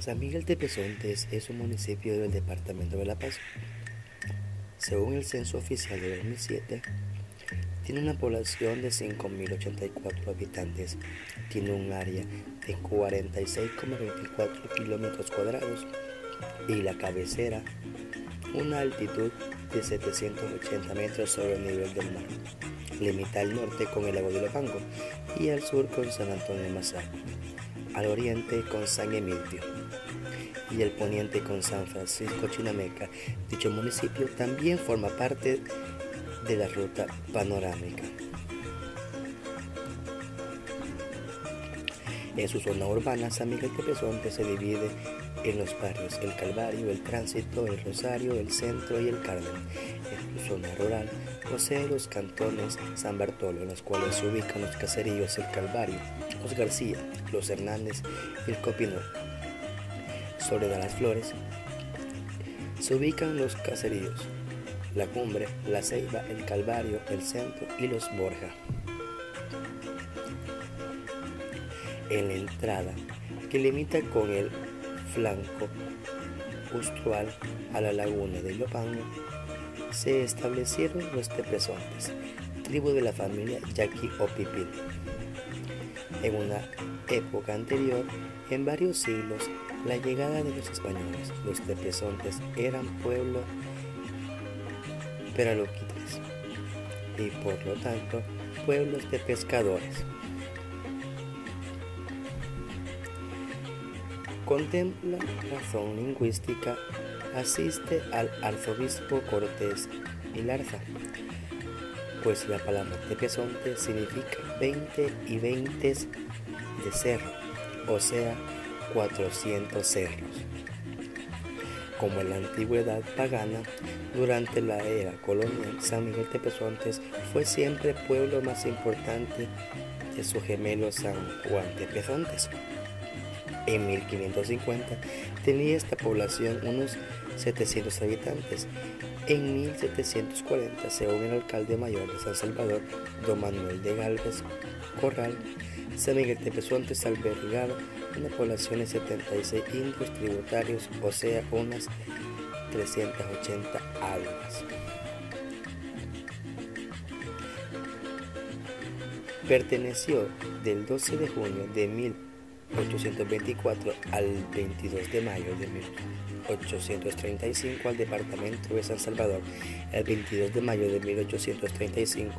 San Miguel de Pesontes es un municipio del departamento de La Paz. Según el censo oficial de 2007, tiene una población de 5.084 habitantes, tiene un área de 46,24 kilómetros cuadrados y la cabecera una altitud de 780 metros sobre el nivel del mar. Limita al norte con el lago de Lepango y al sur con San Antonio de Mazá al oriente con San Emilio y el poniente con San Francisco Chinameca. Dicho municipio también forma parte de la ruta panorámica. En su zona urbana, San Miguel de Pesonte se divide en los barrios El Calvario, El Tránsito, El Rosario, El Centro y El Carmen. En su zona rural posee los cantones San Bartolo, en los cuales se ubican los caseríos El Calvario, Los García, Los Hernández y El Copinor. De las Flores se ubican los caseríos La Cumbre, La Ceiba, El Calvario, El Centro y Los Borja. En la entrada, que limita con el flanco ustrual a la laguna de Lopango, se establecieron los tepresontes, tribu de la familia Yaqui o Pipil. En una época anterior, en varios siglos, la llegada de los españoles, los tepresontes eran pueblo peraloquites y por lo tanto pueblos de pescadores. Contempla razón lingüística, asiste al arzobispo Cortés y Larza, pues la palabra tepezonte significa 20 y 20 de cerro, o sea, 400 cerros. Como en la antigüedad pagana, durante la era colonial, San Miguel Tepezontes fue siempre el pueblo más importante de su gemelo San Juan Tepezontes. En 1550 tenía esta población unos 700 habitantes. En 1740, según el alcalde mayor de San Salvador, don Manuel de Galvez Corral, San Miguel Tepezuantes albergaba una población de 76 indios tributarios, o sea, unas 380 almas. Perteneció del 12 de junio de 1824 al 22 de mayo de 1835 al departamento de San Salvador, el 22 de mayo de 1835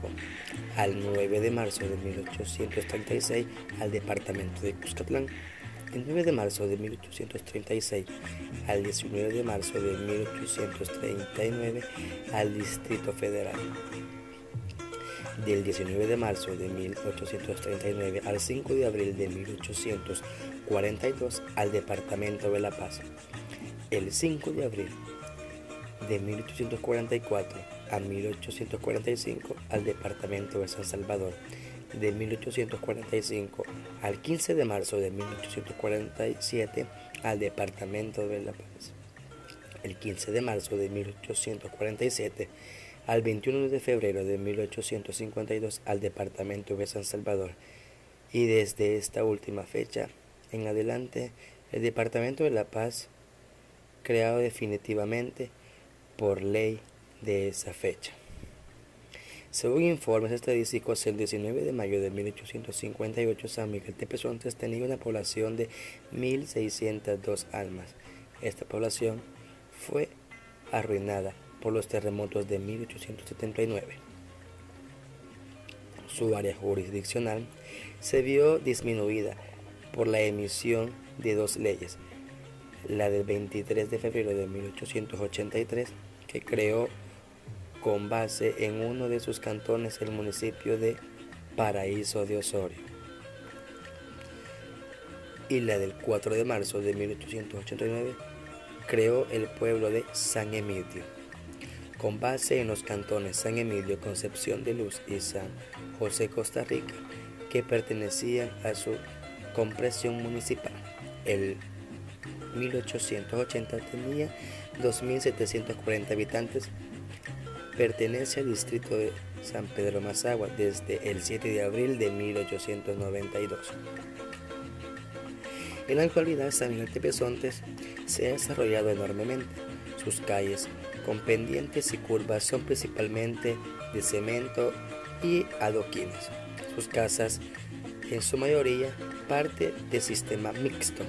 al 9 de marzo de 1836 al departamento de Cuscatlán, el 9 de marzo de 1836 al 19 de marzo de 1839 al Distrito Federal del 19 de marzo de 1839 al 5 de abril de 1842 al Departamento de La Paz. El 5 de abril de 1844 a 1845 al Departamento de San Salvador. De 1845 al 15 de marzo de 1847 al Departamento de La Paz. El 15 de marzo de 1847 al 21 de febrero de 1852 al Departamento de San Salvador y desde esta última fecha en adelante el Departamento de La Paz creado definitivamente por ley de esa fecha. Según informes estadísticos, el 19 de mayo de 1858 San Miguel Tepezontes tenía una población de 1.602 almas. Esta población fue arruinada por los terremotos de 1879. Su área jurisdiccional se vio disminuida por la emisión de dos leyes, la del 23 de febrero de 1883, que creó con base en uno de sus cantones el municipio de Paraíso de Osorio, y la del 4 de marzo de 1889 creó el pueblo de San Emilio con base en los cantones San Emilio, Concepción de Luz y San José, Costa Rica, que pertenecían a su compresión municipal. El 1880 tenía 2.740 habitantes. Pertenece al distrito de San Pedro Mazagua desde el 7 de abril de 1892. En la actualidad, San Miguel Tepezontes se ha desarrollado enormemente. Sus calles, con pendientes y curvas, son principalmente de cemento y adoquines. Sus casas, en su mayoría, parte de sistema mixto.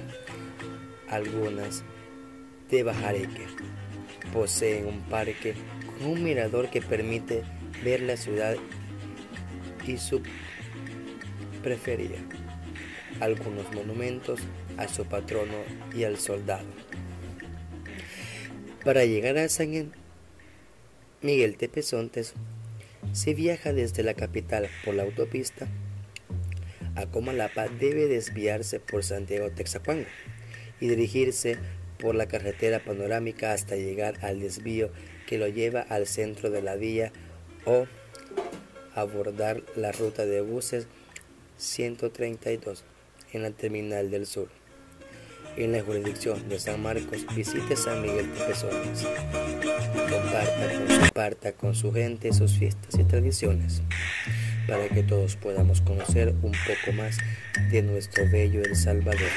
Algunas de bajareque. Poseen un parque con un mirador que permite ver la ciudad y su prefería algunos monumentos a su patrono y al soldado. Para llegar a San Miguel Tepezontes se viaja desde la capital por la autopista a Comalapa debe desviarse por Santiago Texacuango y dirigirse por la carretera panorámica hasta llegar al desvío que lo lleva al centro de la vía o abordar la ruta de buses 132 en la terminal del sur. En la jurisdicción de San Marcos visite San Miguel de Pezones. Comparta con, su gente sus fiestas y tradiciones para que todos podamos conocer un poco más de nuestro bello El Salvador.